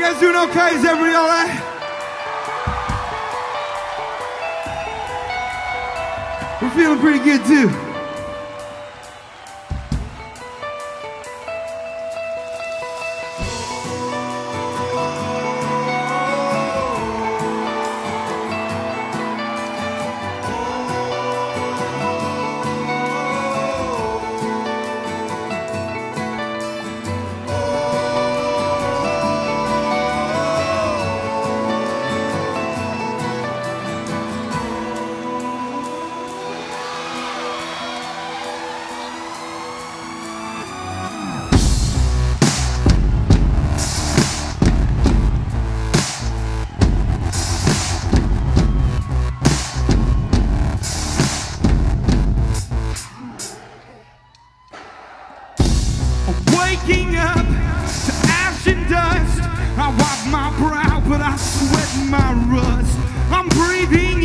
You guys doing okay? Is everybody all right? We're feeling pretty good too. my brow, but I sweat my rust. I'm breathing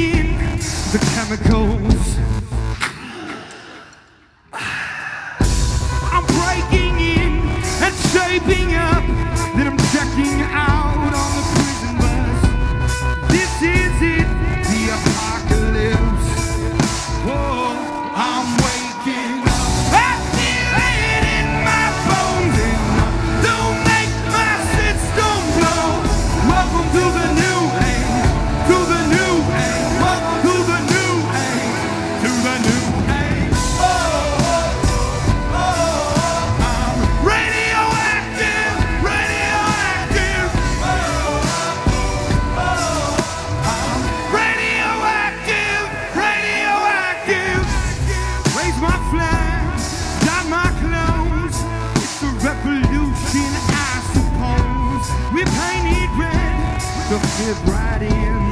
it right in.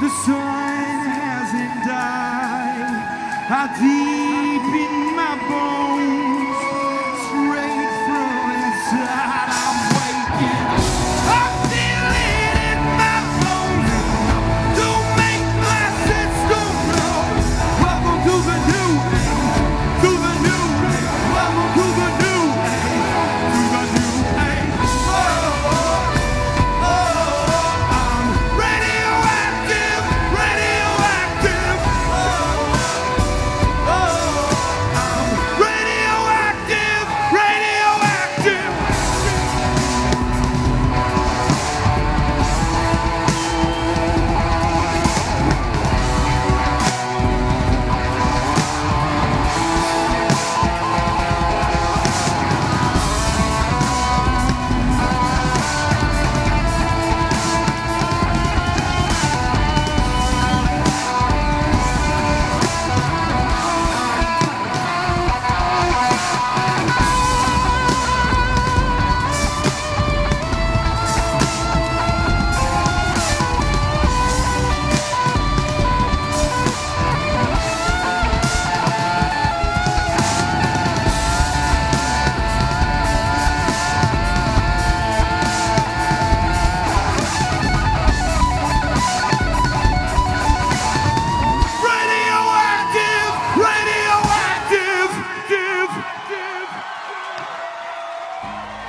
the sun hasn't died. How deep in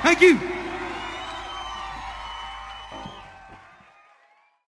Thank you.